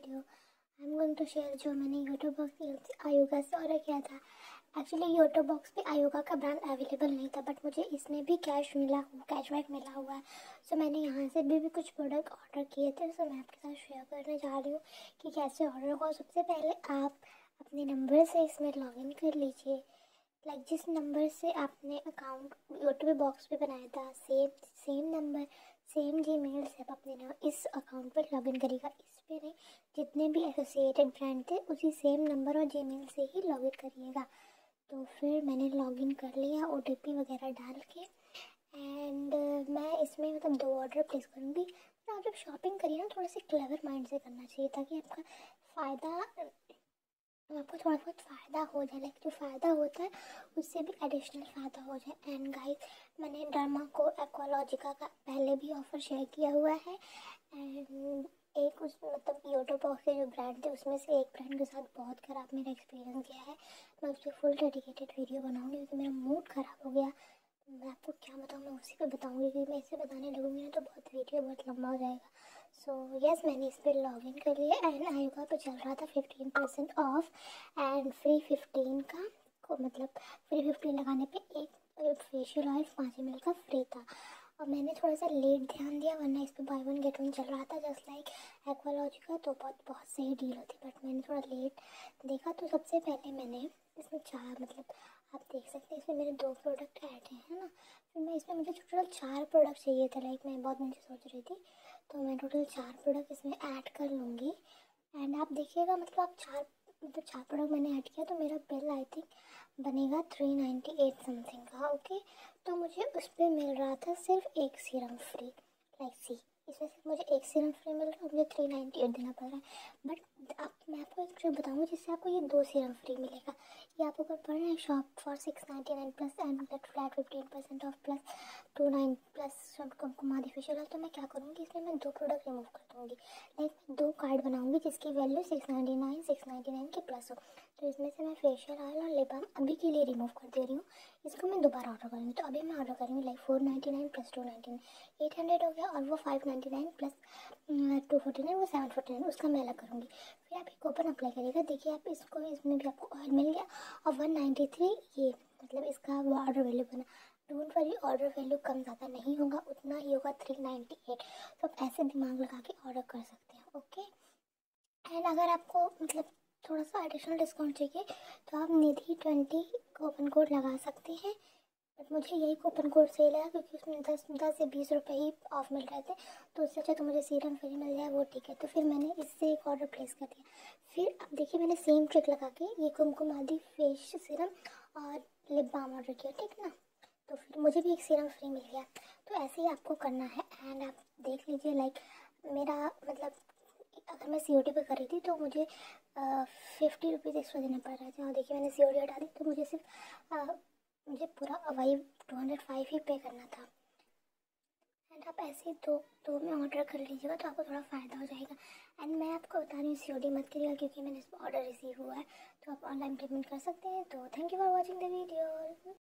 video. I'm going to share जो मैंने YouTube box आयोगा से ऑर्डर किया था. एक्चुअली यूट्यूब बॉक्स पे आयोगा का ब्रांड अवेलेबल नहीं था बट मुझे इसमें भी कैश मिला कैशबैक मिला हुआ है. सो मैंने यहाँ से भी, भी कुछ प्रोडक्ट ऑर्डर किए थे सो मैं आपके साथ शेयर करने जा रही हूँ कि कैसे ऑर्डर होगा सबसे पहले आप अपने नंबर से इसमें लॉगिन कर लीजिए. लाइक जिस नंबर से आपने अकाउंट यूट्यूब बॉक्स पे बनाया था same same number same Gmail से आप अपने इस अकाउंट पर लॉगिन करेगा इस पर नहीं जितने भी एसोसिएटेड ब्रांड थे उसी सेम नंबर और जी मेल से ही लॉगिन करिएगा। तो फिर मैंने लॉगिन कर लिया ओटीपी वगैरह डाल के। एंड uh, मैं इसमें मतलब दो ऑर्डर प्लेस करूँगी। आप जब शॉपिंग करिए ना थोड़ा सा क्लेवर माइंड से करना चाहिए ताकि आपका फ़ायदा आपको थोड़ा बहुत फ़ायदा हो जाए लाइक जो फ़ायदा होता है, उससे भी एडिशनल फ़ायदा हो जाए। एंड गाइस मैंने डर्मा को एक्वालॉजिका का पहले भी ऑफ़र शेयर किया हुआ है। एंड एक उस मतलब यूट्यूब बॉक्स के जो ब्रांड थे, उसमें से एक ब्रांड के साथ बहुत ख़राब मेरा एक्सपीरियंस गया है। मैं उस पर फुल डेडिकेटेड वीडियो बनाऊँगी, क्योंकि मेरा मूड ख़राब हो गया। मैं आपको क्या बताऊँ, मैं उसी पर बताऊँगी, क्योंकि मैं इसे बताने लगूँगी ना तो बहुत वीडियो बहुत लंबा हो जाएगा। सो so, यस yes, मैंने इस पर लॉग इन कर लिया एंड आयुगा पे चल रहा था fifteen percent off and free fifteen का को मतलब फ्री फिफ्टीन लगाने पे एक फेशियल ऑयल पाँच एम का फ्री था। और मैंने थोड़ा सा लेट ध्यान दिया वरना इस पर बाई वन गेट वन चल रहा था जस्ट लाइक एक्वालॉजी का तो बहुत बहुत सही डील होती बट मैंने थोड़ा लेट देखा तो सबसे पहले मैंने इसमें चार मतलब आप देख सकते हैं इसमें मेरे दो प्रोडक्ट ऐड हैं है ना? फिर मैं इसमें मुझे टोटल चार प्रोडक्ट चाहिए थे लाइक मैं बहुत दिन से सोच रही थी। तो मैं टोटल चार प्रोडक्ट इसमें ऐड कर लूँगी। एंड आप देखिएगा मतलब आप चार मतलब चार प्रोडक्ट मैंने ऐड किया तो मेरा बिल आई थिंक बनेगा थ्री नाइन्टी एट समथिंग का ओके तो मुझे उस पर मिल रहा था सिर्फ़ एक सीरम फ्री लाइक सी इसमें सिर्फ़ मुझे एक सीरम फ्री मिल रहा है, मुझे थ्री नाइन्टी एट देना पड़ रहा है। बट एक बताऊँगी जिससे आपको ये दो सीरम फ्री मिलेगा। ये आप अगर पढ़ रहे हैं shop for six ninety nine plus and flat fifteen percent off plus two nine plus Kumar facial तो मैं क्या करूँगी? इसमें मैं दो प्रोडक्ट रिमूव कर दूँगी। लाइक मैं दो कार्ड बनाऊँगी जिसकी value six ninety nine six ninety nine के प्लस हो। तो इसमें से मैं फेशियल ऑयल और लिप अभी के लिए रिमूव कर दे रही हूँ। इसको मैं दोबारा ऑर्डर करूँगी। तो अभी मैं ऑर्डर करूँगी like four ninety nine plus two ninety nine eight hundred हो गया और वो five ninety nine plus two forty nine वो सेवन फोर्टी नाइन उसका मैं अलग करूँगी। फिर आप एक ओपन अप्लाई करिएगा देखिए, आप इसको, इसमें भी आपको ऑयल मिल गया और वन नाइन्टी थ्री ये मतलब इसका ऑर्डर वैल्यू बना। डोंट वरी ऑर्डर वैल्यू कम ज़्यादा नहीं होगा, उतना ही होगा थ्री नाइन्टी एट तो आप ऐसे दिमाग लगा के ऑर्डर कर सकते हैं ओके एंड अगर आपको मतलब थोड़ा सा एडिशनल डिस्काउंट चाहिए तो आप निधि ट्वेंटी कूपन कोड लगा सकते हैं। बट मुझे यही कूपन कोड सही लगा क्योंकि उसमें दस दस से बीस रुपये ही ऑफ़ मिल रहे थे। तो उससे अच्छा तो मुझे सीरम फ्री मिल जाए, वो ठीक है। तो फिर मैंने इससे एक ऑर्डर प्लेस कर दिया। फिर अब देखिए मैंने सेम ट्रिक लगा के ये कुमकुम आदि फेस सीरम और लिप बाम ऑर्डर किया, ठीक ना? तो फिर मुझे भी एक सीरम फ्री मिल गया। तो ऐसे ही आपको करना है एंड आप देख लीजिए लाइक मेरा मतलब अगर मैं सी ओ डी पर कर रही थी तो मुझे फिफ्टी रुपीज़ एक्स्ट्रा देना पड़ रहा था। और देखिए मैंने सी ओ डी हटा दी तो मुझे सिर्फ़ मुझे पूरा अवाई टू हंड्रेड फाइव ही पे करना था। एंड आप ऐसे ही दो दो में ऑर्डर कर लीजिएगा तो आपको थोड़ा फ़ायदा हो जाएगा। एंड मैं आपको बता रही हूँ सी मत करिएगा क्योंकि मैंने ऑर्डर रिसीव हुआ है। तो आप ऑनलाइन पेमेंट कर सकते हैं। तो thank you for watching the video